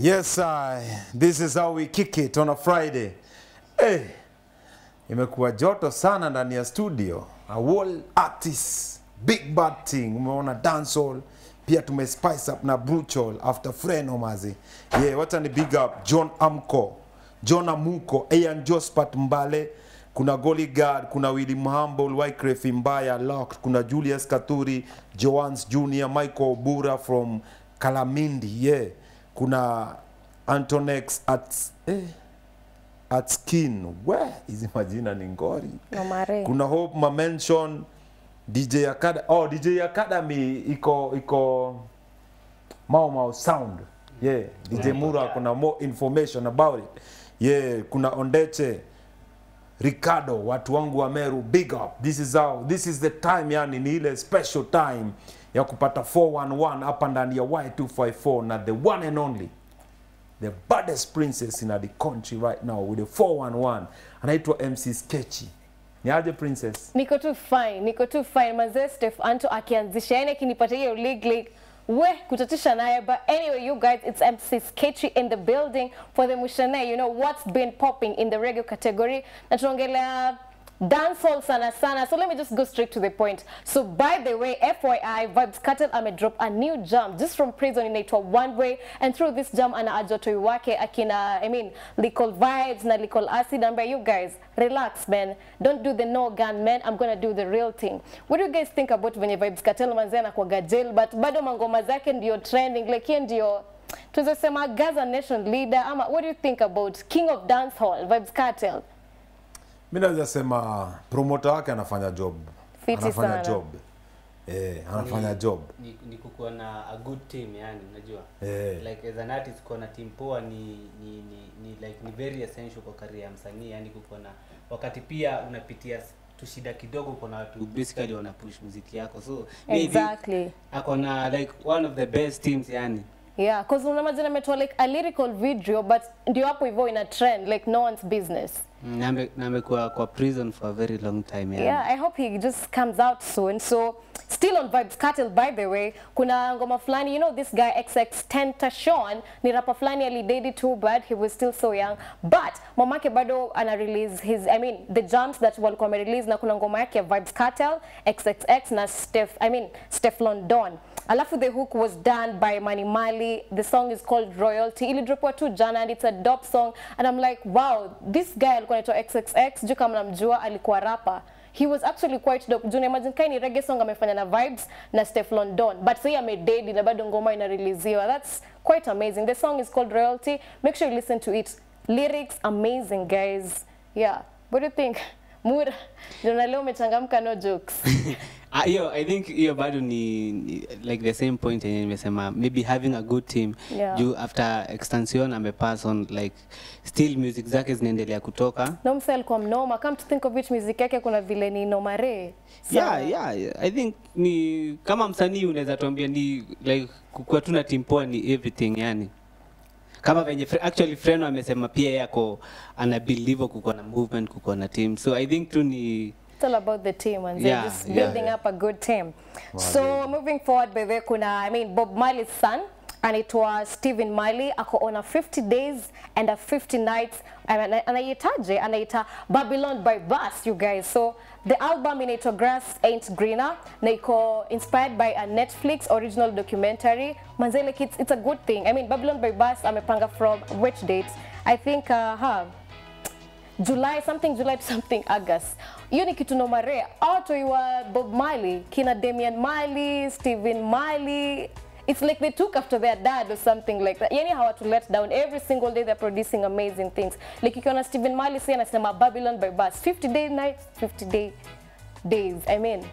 Yes, I. This is how we kick it on a Friday. Hey, imekuwa joto sana ndani ya studio. A wall artist, big bad thing. Umeona dancehall, pia tume spice up na brutal after Freno mazi. Yeah, wacha ni big up John Amko, John Amuko, Ian Jospat Mbale, kuna Goli Guard, kuna Willy Humble, Wycliffe Mbaya, Locked, kuna Julius Katuri, Joans Jr, Michael Obura from Kalamindi, yeah. Kuna Antonex at eh, at skin we hizi majina ni ngori. Nomare. kuna hope mamention dj academy oh dj academy iko iko mau mau sound. Yeah dj yeah. mura kuna more information about it. Yeah kuna ondeche ricardo watu wangu wa meru big up. This is how this is the time yani ni ile special time ya kupata 411 hapa ndani ya y254 na the one and only the baddest princess in the country right now with the 411 anaitwa mc sketchy ni aje princess? Niko tu fine niko tu fine. Manze steph anto akianzisha yani akinipatia hiyo league league we kutatisha naye. But anyway you guys it's mc sketchy in the building for the mushane you know what's been popping in the reggae category? Na tunaongelea dancehall sana sana. So let me just go straight to the point. So by the way fyi vibes cartel amedrop a new jam just from prison inaitwa one way and through this jam ana ajotoi wake akina i mean lical vibes na lical acid. Ambaye you guys relax man. Don't do the no gun man. I'm gonna do the real thing. What do you guys think about venye vibes cartel manzi anakuwaga jail? But bado mangoma zake ndio trending. Like ndio tunaweza sema gaza nation leader. Ama what do you think about king of dancehall vibes cartel mi naweza sema promoter wake anafanya job Fiti anafanya sana. job eh, anafanya ni, job ni, ni kukuwa na a good team yani unajua Eh. like as an artist kuwa na team poa ni ni, ni, ni like ni very essential kwa career ya msanii yani kukuwa na wakati pia unapitia tushida kidogo kuna watu basically wana push muziki yako so maybe exactly ako na like one of the best teams yani Yeah, cause unamajina ametoa like a lyrical video but ndio hapo hivyo ina trend like no one's business. Na amekuwa kwa prison for a very long time Yeah. Yeah, I hope he just comes out soon. So still on Vibes Cartel by the way, kuna ngoma fulani, you know this guy XX Tentacion ni rapa fulani alidedi too but he was still so young. But mamake bado ana release his I mean the jams that walikuwa wame release na kuna ngoma yake ya Vibes Cartel XXX na Steph I mean Steph London. Alafu the hook was done by Mani Mali. The song is called Royalty. Ilidropwa tu jana and it's a dope song. And I'm like, wow, this guy alikuwa anaitwa XXX. Juu kama namjua alikuwa rapper. He was actually quite dope. Juu imagine kai ni reggae song amefanya na vibes na Steph London. But sasa amededi na bado ngoma inareleasiwa. That's quite amazing. The song is called Royalty. Make sure you listen to it. Lyrics amazing guys. Yeah. What do you think? Mura, jona leo umechangamka no jokes. Ah, hiyo i think hiyo bado ni, ni like the same point yenye nimesema maybe having a good team Yeah. juu after extension amepass on like still music zake zinaendelea kutoka No mse alikuwa mnoma. Come to think of it, music yake kuna vile ni nomare. yeah, yeah, yeah. i think ni kama msanii unaweza tuambia ni like kukuwa tuna team poa ni everything yani kama venye actually freno amesema pia yako ana believe kukuwa na movement kukuwa na team so i think tu ni all about the team and Yeah, just yeah. building up a good team. So moving forward by the kuna I mean Bob Marley's son anaitwa Stephen Marley ako on a 50 days and a 50 nights. And anaitaje? Anaita Babylon by Bus you guys. So the album inaitwa Grass Ain't Greener na iko inspired by a Netflix original documentary. Manzele kids it's, it's a good thing. I mean Babylon by Bus amepanga from which date? I think uh, huh, July something July to something August. Hiyo ni kitu nomare. auto wa Bob Marley, kina Damian Marley, Stephen Marley. It's like they took after their dad or something like that. Yani hawa to let down. Every single day they're producing amazing things. Like ukiona Stephen Marley say anasema Babylon by bus. 50 day nights, 50 day days. I mean,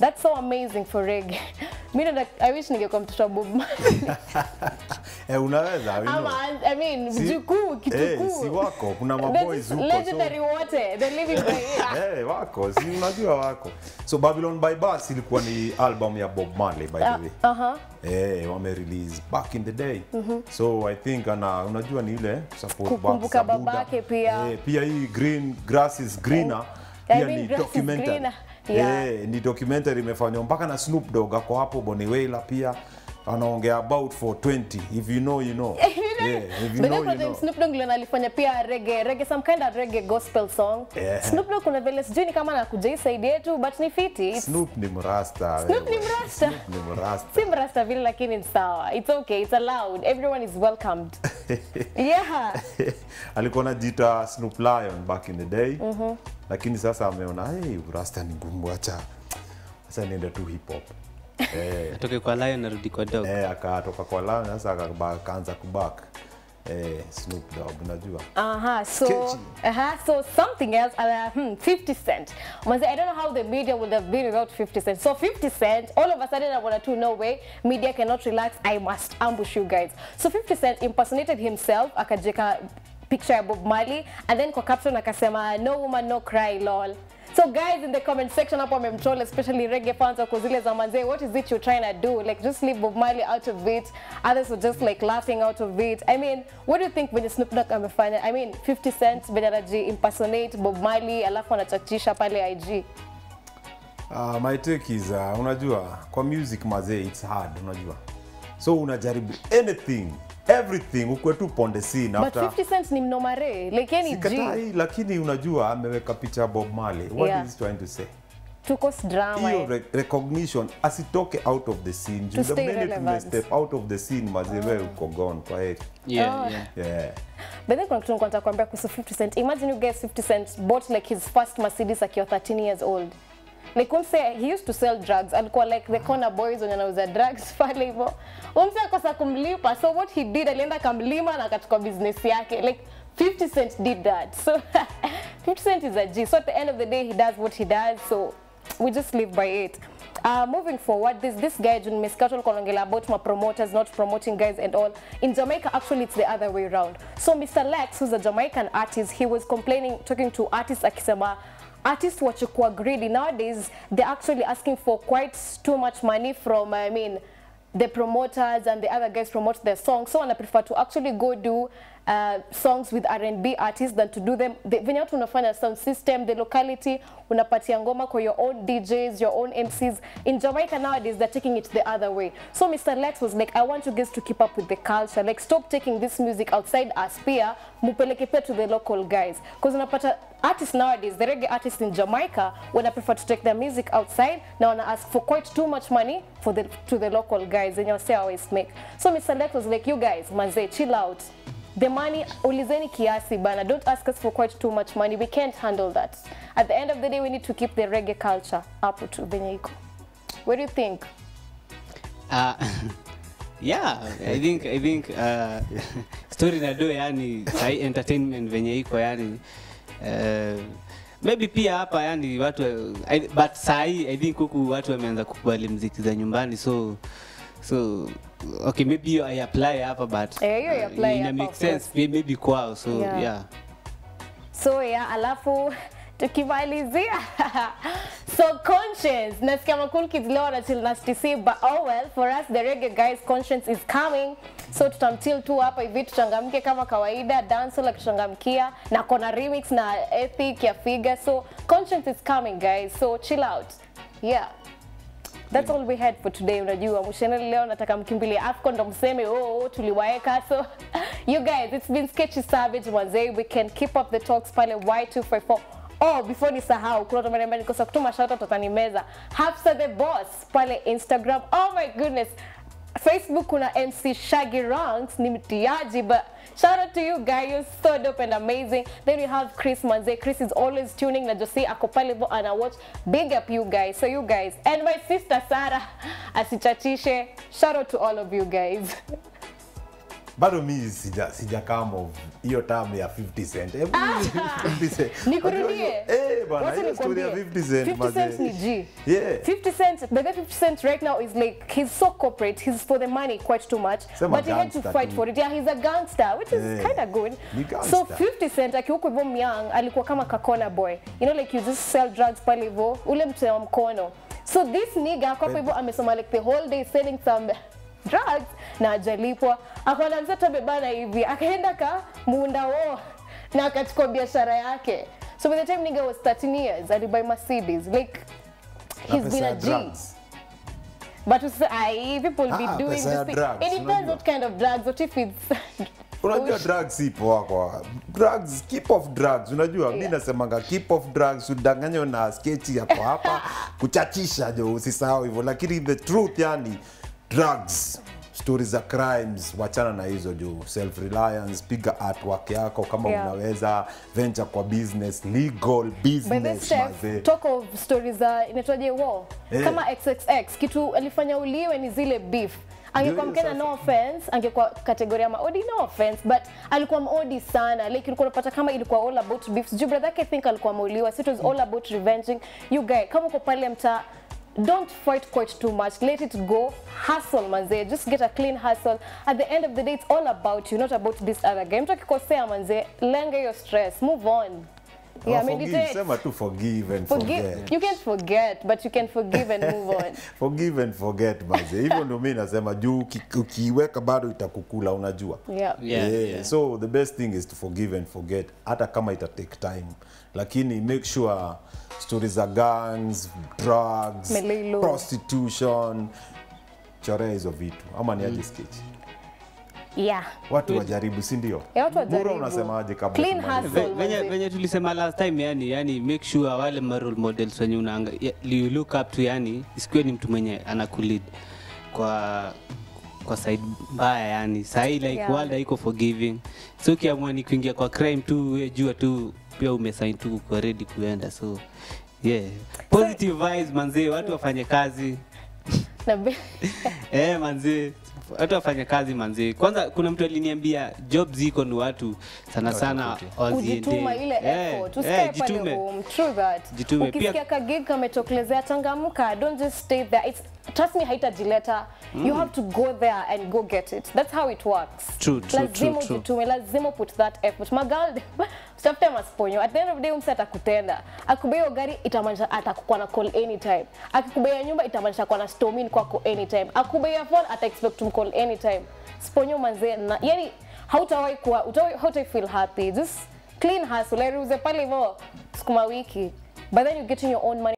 that's so amazing for reggae. Mimi ndo I wish ningekuwa mtoto wa Bob Marley. eh, unaweza you know. Ama I mean, Si- mjukuu, kitukuu. eh, si wako kuna maboys huko so- legendary wote. the living by. Eh, wako si unajua wako so babylon by bus ilikuwa ni album ya bob marley by the way Uh-huh. eh, wame release back in the day so i think ana unajua ni ile support Kukumbuka babake pia. eh, pia hii green grass is greener I pia mean, ni grass is documentary greener. Yeah. eh, ni documentary imefanywa mpaka na Snoop Dogg ako hapo Bonnie Wailer pia anaongea about for 20 if you know you know Yeah, if you know, you know. Snoop Dogg ndio alifanya pia reggae, reggae some kind of reggae gospel song. Yeah. Snoop Dogg kuna vile sijui ni kama anakuja side yetu but ni fiti. Snoop ni mrasta. Snoop ni mrasta. Snoop ni mrasta. Si mrasta vile lakini ni sawa. It's okay, it's allowed. Everyone is welcomed. yeah. alikuwa anajiita Snoop Lion back in the day lakini sasa ameona hey, urasta ni ngumu, acha sasa niende tu hip hop eh, atoke kwa lion narudi kwa dog eh, akatoka kwa Lion sasa akaanza kubak eh, Snoop Dogg unajua Uh-huh. So, uh-huh. So something else. Uh, hmm, 50 Cent. Manze, I don't know how the media would have been without 50 Cent. So 50 Cent, all of a sudden I want to no way, media cannot relax. I must ambush you guys. So 50 Cent impersonated himself, akajeka picture ya Bob Marley, and then kwa caption akasema no woman no cry lol. So guys in the comment section hapo amemtroll especially reggae fans wako zile za manzee what is it you're trying to do? Like just leave Bob Marley out of it. Others were just like laughing out of it. I mean what do you think venye Snoop Dogg amefanya? I mean 50 Cent Benaraji impersonate Bob Marley alafu anachachisha pale IG Uh, my take is uh, unajua kwa music mazee it's hard unajua. So unajaribu anything everything ukwe tu ponde scene but 50 Cent ni mnomare like any G sikatai lakini unajua ameweka picha Bob Marley what Yeah. is he trying to say tukos drama hiyo eh. re recognition asitoke out of the scene Juu To the minute relevant. step out of the scene mazewe oh. uko gone kwa heri yeah, Oh. yeah. yeah. But then kuna kitu nilikuwa nitakwambia kuhusu 50 Cent. Imagine you get 50 Cent bought like his first Mercedes akiwa 13 years old. Like umse he used to sell drugs. Alikuwa like the corner boys wenye anauza drugs pale hivyo. Umse akosa kumlipa. So what he did alienda akamlima na akachukua business yake. Like 50 Cent did that. So 50 Cent is a G. So at the end of the day he does what he does. So we just live by it. Uh, moving forward, this this guy Jun Mescato Kolongela about my promoters not promoting guys and all. In Jamaica, actually, it's the other way around. So Mr. Lex, who's a Jamaican artist, he was complaining, talking to artists akisema artists wachukua greedy nowadays. They're actually asking for quite too much money from I mean the promoters and the other guys promote their song So I prefer to actually go do uh, songs with R&B artists than to do them. The, venye watu unafanya sound system the locality unapatia ngoma kwa your own DJs your own MCs in Jamaica nowadays they're taking it the other way. So Mr. Lex was like I want you guys to keep up with the culture. Like stop taking this music outside us pia mupeleke pia to the local guys. Because unapata artists nowadays the reggae artists in Jamaica wana prefer to take their music outside na wana ask for quite too much money for the to the local guys. And say always make. So Mr. Lex was like you guys manze chill out the money ulizeni kiasi bana. Don't ask us for quite too much money. We can't handle that. At the end of the day we need to keep the reggae culture up to venye what do you think? Uh, yeah, I think I think uh, story na do yani sai entertainment venye iko yani uh, maybe pia hapa yani watu I, but sai I think huku watu wameanza kukubali mziki za nyumbani so so okay maybe you, I apply hapa but Eh, hiyo uh, apply ina make sense course. maybe kwao so Yeah. yeah, so yeah alafu tukimalizia. So conscience. Nasikia macool kids leo wanachill na stc but oh well for us the reggae guys conscience is coming. So tutamtil tu hapa hivi tuchangamke kama kawaida dancehall akichangamkia na kona remix na ethic ya figa. So conscience is coming guys. So chill out. Yeah That's all we had for today. Unajua msheneli leo nataka mkimbilie AFCON ndo mseme oh, oh tuliwaeka. So you guys, it's been sketchy savage manze. We can keep up the talks pale Y254. Oh, before ni sahau kuna watu mbani nikosa kutuma shout out watanimeza. Hafsa the boss pale Instagram. Oh my goodness. Facebook kuna MC Shaggy Ranks ni mtiaji but shout out to you guy you're so dope and amazing. Then we have Chris Manze. Chris is always tuning na Jose ako pale hivyo ana watch. Big up you guys. So you guys and my sister Sarah asichachishe shout out to all of you guys bado mi sija, sija come hiyo term ya 50 cent Hebu 50 cent. Nikurudie? Eh bana hiyo story ya 50 cent 50 cent ni G. yeah 50 Cent, the guy 50 Cent right now is like, he's so corporate, he's for the money quite too much, Sema but he had to fight too. for it. Yeah, he's a gangster, which is Yeah. kind of good. So 50 Cent akihuku hivyo myang alikuwa kama kakona boy. You know like you just sell drugs pale hivyo, ule mtu wa mkono. So this nigga kwa hivyo amesoma like the whole day selling some drugs na ajalipwa. Akaona mtoto amebana hivi, akaenda ka muunda wo na akachukua biashara yake. So by the time nigga was 13 years, alibuy Mercedes. Like he's been a G. drugs. But say, aye, people be Ah, doing this thing. drugs, It depends what kind of drugs. What if it's unajua drugs ipo wako drugs keep off drugs unajua mi Yeah. nasemanga keep off drugs udanganywe na sketi yako hapa kuchachisha jo usisahau hivyo lakini the truth yani drugs stori za crimes wachana na hizo juu. Self reliance piga artwork yako kama Yeah. unaweza venture kwa business legal business maze. talk of stories za inaitwaje war? Hey. kama xxx kitu alifanya uliwe ni zile beef. Angekuwa mkena mkenya no offense angekuwa kategoria maodi no offense but alikuwa maodi sana. Like ulikuwa unapata kama ilikuwa all about beef. Juu brother yake think alikuwa ameuliwa so it was all about revenging. You guy kama uko pale mtaa don't fight quite too much. Let it go. Hustle manze. Just get a clean hustle. At the end of the day it's all about you not about this other game. Mtu akikosea manze. Lenga hiyo stress. Move on yeah, forgive, meditate. sema tu forgive and Forgive, forget you can't forget, but you can forgive and move on. forgive and forget maze hivyo ndio mimi nasema juu ukiweka ukiiweka bado itakukula unajua Yeah. Yeah, yeah, yeah. so the best thing is to forgive and forget hata kama ita take time lakini make sure stories za guns, drugs Melilo. prostitution chorea hizo vitu ama ni aje sketch Yeah. watu wajaribu si ndio Eh, watu Mura wajaribu. unasemaje kabla Clean hustle. Ve- venye, venye tulisema last time yani, yani make sure wale ma role models wenye unaanga you look up to yani isikwe ni mtu mwenye anakulid kwa kwa side mbaya yani sahii like Yeah. world haiko forgiving so ukiamua ni kuingia kwa crime tu we jua tu pia umesign tu kwa ready kuenda so yeah positive vibes manzee watu wafanye kazi eh manzi. Watu wafanya kazi manzi. kwanza kuna mtu aliniambia job ziko ni watu sana sana wazijitume kujituma ile Eh, effort. eh, usikae pale jitume. home true that. Jitume. ukisikia Pia- ka gig kametokelezea changamka don't just stay there. It's trust me haitajileta you have to go there and go get it. That's how it works. True, true, lazima ujitume lazima put that effort. Magal stafte masponyo. At the end of the day umse atakutenda. Akubea gari itamaanisha atakuwa na call anytime. Akikubeia nyumba itamaanisha kwa na stomin kwako anytime. Akubeia phone ata expect to call anytime. Sponyo manze na yani hautawahi kuwa hautawahi feel happy. Just clean hustle. Uze pale hivyo sukuma wiki. But then you getting your own money